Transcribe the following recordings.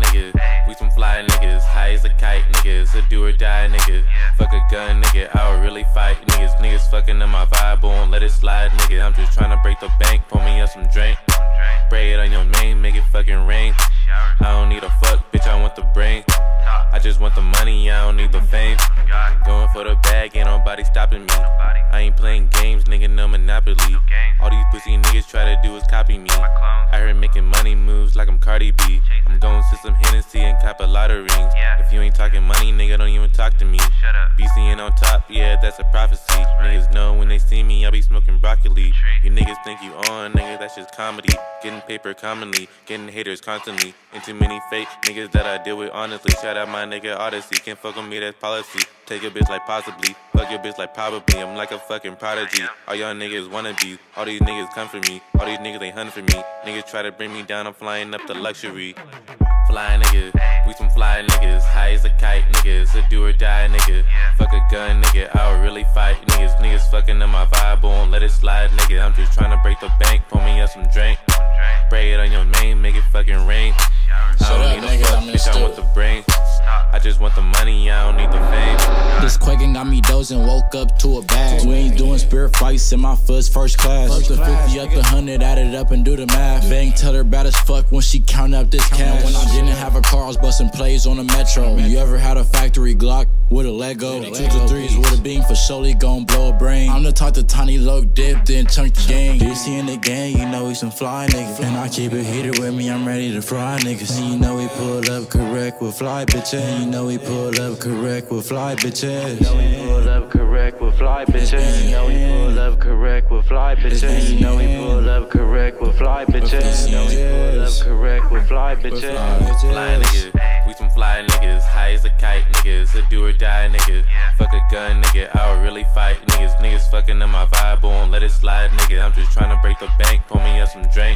Niggas, we some fly niggas, high as a kite niggas, a do or die nigga. Fuck a gun I would really fight niggas. Niggas fucking in my vibe, won't let it slide nigga. I'm just trying to break the bank, pour me up some drink. Spray it on your name, make it fucking rain. I don't need a fuck, bitch, I want the brain. I just want the money, I don't need the fame. Going for the bag, ain't nobody stopping me. I ain't playing games, nigga, no monopoly. All these pussy niggas try to do is copy me. I heard making money moves like I'm Cardi B. I'm going to some Hennessy and cop a lot of rings. If you ain't talking money, nigga, don't even talk to me. Seeing on top, yeah, that's a prophecy. Niggas know they see me, I be smoking broccoli. You niggas think you on, nigga, that's just comedy. Getting paper commonly, getting haters constantly. And too many fake niggas that I deal with honestly. Shout out my nigga Odyssey, can't fuck with me, that's policy. Take a bitch like possibly, fuck your bitch like probably. I'm like a fucking prodigy. All y'all niggas wanna be, all these niggas come for me. All these niggas ain't hunting for me. Niggas try to bring me down, I'm flying up to luxury. Fly niggas, we some fly niggas, high as a kite niggas, a do or die nigga. Fuck a gun nigga, I would really fight niggas. Niggas fucking in my vibe, won't let it slide nigga. I'm just trying to break the bank, pour me up some drink. Spray it on your name, make it fucking quaking got me dozing, woke up to a bag. We ain't doing Spirit flights in my first first class. Fuck the 50 up the 100, add it up and do the math. Bang, tell her bad as fuck when she count up this cash. When I didn't have a car, I was busting plays on the metro. You ever had a factory Glock with a Lego? Two to threes with a beam for surely gon' blow a brain. I'm the type to tiny look dip, then chunk the game. DC in the gang, you know we some fly niggas. And I keep it heated with me, I'm ready to fry niggas. And you know we pull up correct with fly bitches. And you know we pull up correct with fly bitches. Know we pull up correct with fly bitches. You know we pull up correct with fly bitches. You know we pull up correct with fly bitches. You know we pull up correct with fly bitches. Fly niggas, we some fly niggas, high as a kite niggas, a do or die nigga. Fuck a gun nigga, I would really fight niggas. Niggas fucking in my vibe, won't let it slide nigga. I'm just trying to break the bank, pour me up some drink.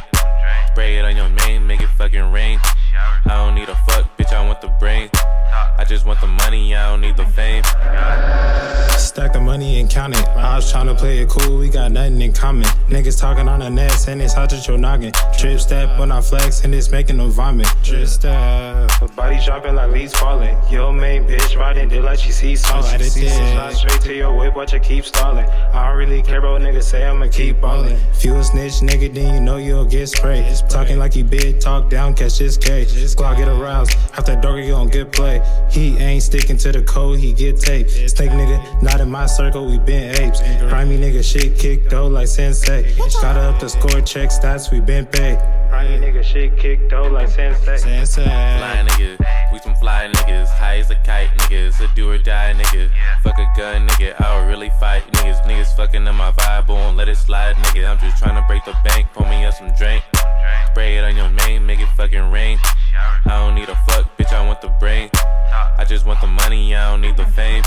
Money and count it. I was tryna play it cool, we got nothing in common. Niggas talking on the net, and it's hot at your noggin. Drip step when I flex, and it's making them vomit. Drip step, body dropping like leaves falling. Yo, main bitch riding, did like she sees something. She sees slide straight to your whip, watch her keep stalling. I don't really care about niggas say I'ma keep ballin'. If you a snitch, nigga, then you know you'll get sprayed. Talking like you big, talk down, catch this K. Squad get aroused, after dark, you gon' get play. He ain't sticking to the code, he get taped. Snake nigga, not in my circle, we been apes. Grimy nigga, shit kicked though like sensei. Gotta up the score, check stats, we been paid. Grimy nigga, shit kicked though like sensei. Fly niggas, we some fly niggas, high as a kite niggas, a do or die nigga. Fuck a gun nigga, I would really fight niggas. Niggas fucking in my vibe, won't let it slide nigga. I'm just trying to break the bank, pour me up some drink. Spray it on your name, make it fucking rain. I don't need a fuck, bitch, I want the brain. I just want the money, I don't need the fame.